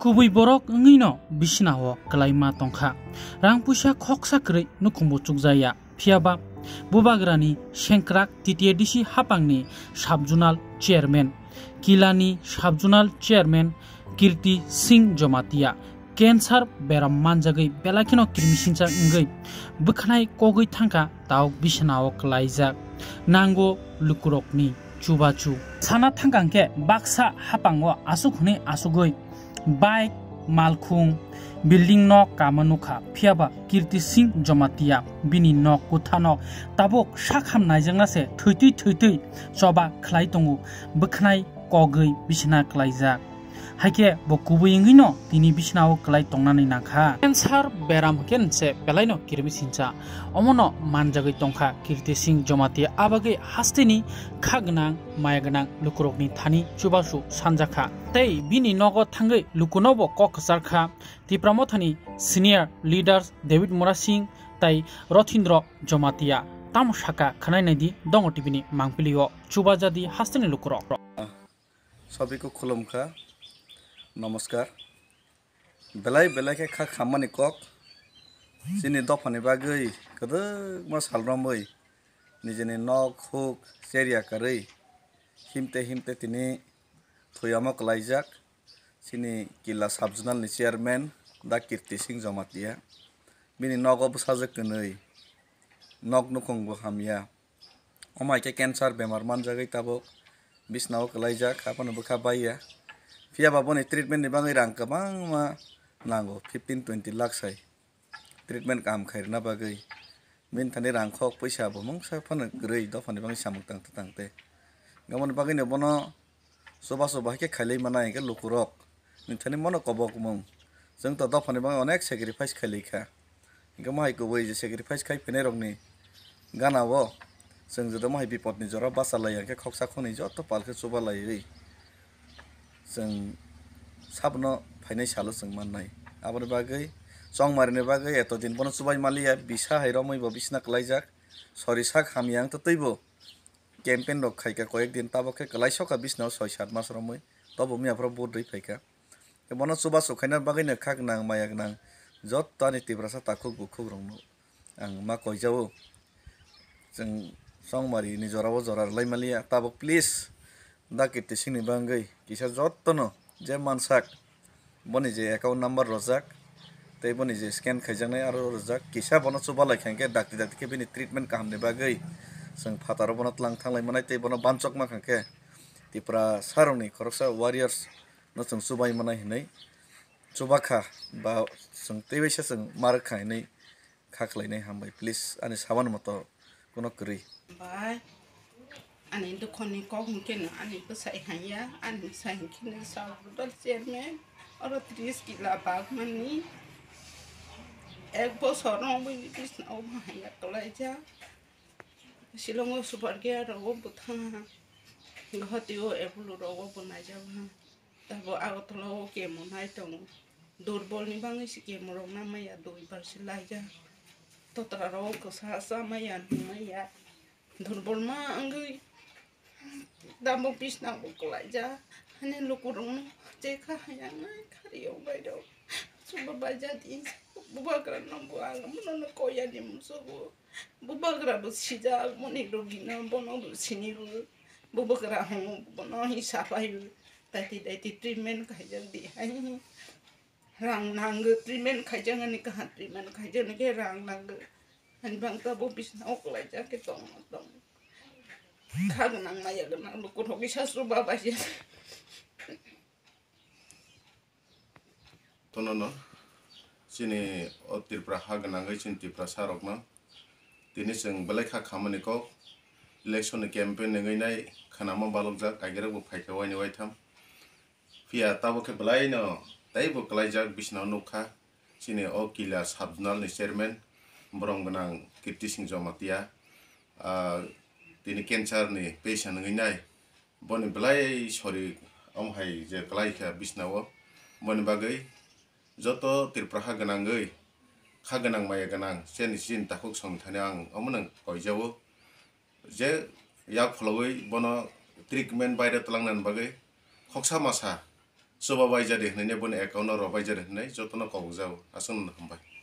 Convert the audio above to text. kubui borok ngi no bisina ho kalaima tongkha rang puisa khoksa krei nukumbu chukjaya phiaba bubagrani shenkrak titiadisi hapangni sabjunal chairman kilani sabjunal chairman kirti singh jomatia cancer বেরাম মানজাগৈ বেলাখিনো কিরমিসিনচা ওঙ্গৈ বখানাই কগৈ থাঙ্কা তাও বিছনাও ক্লাইজাক নাঙ্গো লুকুরকনি চুবাচু সানা থাঙ্কাঙ্কে বাক্সা হাপাঙ্গ আসুক হুনে আসুগৈ বাইক মালখুং বিল্ডিং ন কামানুখা ফিয়াবা কীর্তি সিং জমাতিয়া বি নক কোথা নক তাবক সা খামনাইজন আছে খাই থৈতৈ সবা কগৈ বিছনা খলাইজাক হাইকে বো কুবুইঙ্গি নো তিনি বিছনাও কলাই টংনানি নাখা ক্যান্সার বেরাম কেনসে পেলাইনো কিরমি সিনচা অমনো মানজাগৈ টংখা কীর্তি সিং জমাতি আবাগে হাস্তিনি খাগনাং মায়াগনাং লুকুরকনি থানি চুবাসু সানজাখা তাই বিনি নগ থাঙ্গৈ লুকুনব ককসারখা তিপ্রামথানি সিনিয়র লিডার্স ডেভিড মোরা সিং তাই রথীন্দ্র জমাতিয়া তাম শাখা খানাইনাইদি দङ টিভিনি মাংপিলিও চুবাজাদি হাস্তিনি লুকুরক सबैको खुलुमखा নমস্কার বেলাই বেলাকে খা খামানি কক যিনি দফানি বাগৈ গদমা সালরমৈ নিজেনি নখ হোক চেরিয়া কারৈ হিমতে হিমতে তিনি থৈয়ামক লাইজাক চিনি কিল্লা সাবজোনালনি চেয়ারম্যান দা কীর্তি সিং জমাতিয়া বি নগ অবসাজক নৈ নগ নুখংব হামিয়া অমাইকে ক্যান্সার বেমার মানজাগৈ তাবক বিষ্ণাও কলাইজাক আপনার বোখা বাইয়া Piyaba po ni treatment ni bangay rang kabang ma nango 15-20 lakhs ay. Treatment kam khair na bagay. Min thani rang khok paisa bo mong sa pan grei do pan bangay samuk tang tang te. Gamon bagay ne bono soba soba ke khalei manai ke lukurok. Min thani mono kobok mong. Jeng to do pan bangay onek sacrifice khalei kha. Gamai ko boi je sacrifice khai pene rokni. Ganabo जों जुदि माहाय बिपदनि जरा बासा लायो आंखे खावसा खनि जत पालखौ सुबा लायो जों साबनो फायनाय सालो जों माननाय आबार बागै जं मारिनो बागै एत दिन बन सुबाय मालिया बिसा हायरमैबो बिसना क्लायजाक सरिसा खामियां त तैबो केम्पेन रखायका कयक दिन ताबखै क्लायसका बिसना सय सात मास रमै तबो मियाफ्र बुद्रै फायका ए बन सुबा सुखायना बागै न खाक नां मायाक नां जत तानि तिब्रासा ताखुक बुखुक रंनो आं मा कयजाव जों सं मारि निजराव जरार लाय मालिया ताबो please dakiti sini bangai kisah jotno je mansak boni je account number rozak tei boni je scan khaijaknai aro rozak kisah bono chuba laikhanke dakti dakti ke bini treatment kahamni bagai जों फाताराव बना लांथांलाय मोननाय तै बना बानचक माखांखे तिफ्रा सारनि खरसा वारियार्स न जों सुबाय मोननाय हिनै सुबाखा बा जों तैबैसा जों मार खायनै खाख्लायनाय हामबाय प्लिज आंनि साबान मत कुनु करै बाय อันนี้ทุกคนนี่ก็คงกินอันนี้ก็ใส่หายาอันนี้ใส่กินสาวดอลเซียนแม่ और तीस किला बाग मनी एक बसर बिजनाव माया गलायजा शिलंग सुपर गया रगो बुथा गहतियो एबलु रगो बनायजा तब आगतल गेम नाय दङ दुर्बल नि बाङै सि गेम रंना माया दुइ बारसि लायजा तत्रा रगो गोसा माया माया दुर्बल मा आंगै 나무 비스나 먹고 가자 하는 루꾸롱 yang 하양나 카리오 바이도 sumba bajat in bubakra na buaga muna na koya ni musubu bubakra bu sija muni rugi na bono bu siniru bubakra hong bono hi sapayu tati tati treatment kajang di hai rang nang treatment kajang ane kahat treatment kajang ane rang nang han bang ka bu bis na ok ke tong 가근한마야그만먹고거기샷으로봐봐지또는 sini otir praha ganangai chinti prasarok na tini sing belai kha khamani ko election campaign nengai nai khanama balok jak agera bu phaika wai ni wai tham pia tabo ke belai no tai bu klai jak bisna no kha sini o kila sabnal ni chairman borong ganang kirti sing jomatia tini cancer ni patient ngai boni belai sorry om praha je belai kha bisnao boni bagai joto tirpraha ganangai kha ganang maya ganang sen sin takuk songthane ang omnang koijao je yak bọn nó treatment học baira tlangnan bagai khoksa masa soba baija dehnene bon account ro baija à, xong nó không hambai